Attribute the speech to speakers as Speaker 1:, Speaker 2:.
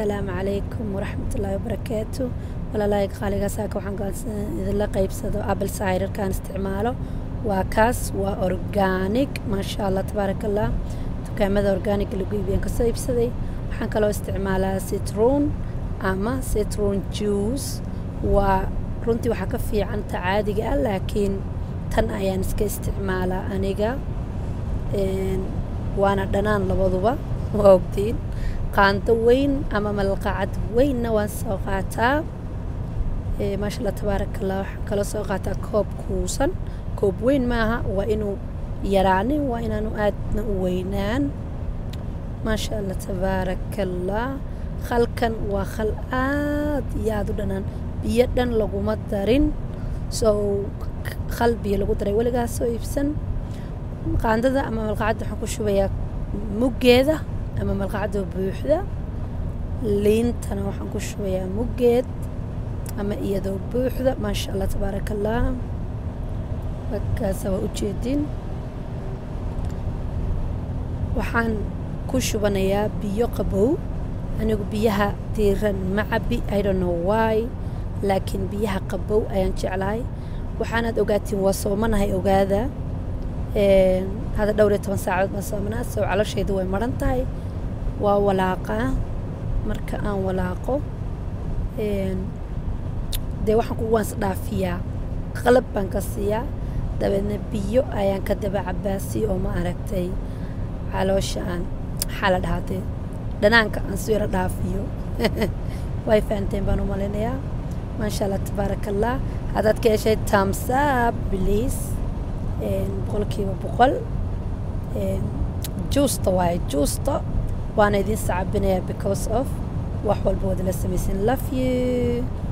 Speaker 1: calaykum waraxmatullaahi wabarakaatu walaalaahi qaaligasaaka waxaan go'aansan idinla qaybsado apple ciderkaan isticmaalo. Waa kaas waa organic maasha allah tabaaraka allah dukaamada organic lagu iibiyaan ka soo iibsaday. Waxaan kaloo isticmaalaa citron ama citron juice. Waa runtii waxaa ka fiican ta caadiga ah laakiin tan ayaan iska isticmaalaa aniga. Waana dhanaan labaduba waa ogtiin qaando weyn ama malqacad weynna waan soo qaataa maasha allah tabaaraka allah waxaan kaloo soo qaataa koob kuusan. Koob weyn maaha waa inuu yaraanin waa inaanu aadna u weynaan. Maasha allah tabaaraka allah khalkan waa khal aad iyo aada u dhanaan. Biyo dhan laguma darin soo khal biyo lagu daray weligaas soo iibsan. Qaandada ama malqacadda waxaan ku shubayaa muggeeda ama malqacadda buuxda liintana waxaan ku shubayaa muggeed ama iyadoo buuxda maasha allah tabaaraka allah wakaasa waa ujeedin waxaan ku shubanayaa biyo qabow anigu biyaha diiran ma cabi i don't know why. laakiin biyaha qabow ayaan jeclahay waxaanaad ogaatiin waa soomanahay ogaada hadda dhowr iyo toban saacadood baan soomanaa soo calooshaydu way maran tahay waa walaaqaa marka aan walaaqo dee waxaan ku waans dhaafiyaa. Qalab baan ka siiyaa. Dabeedna biyo ayaan ka daba cabaasi oo ma aragtay caloosha aan maxaa la dhahaatee dhanaanka aan yaro dhaafiyo. Way fahanteen baan u malaynayaa maasha allah tabaaraka allah haddaad ka heshay tamsab bliis boqolkiiba boqol. Juusta waaye juusta وأنا ذي سعب بنيه because of وحول بود لسميسين love you.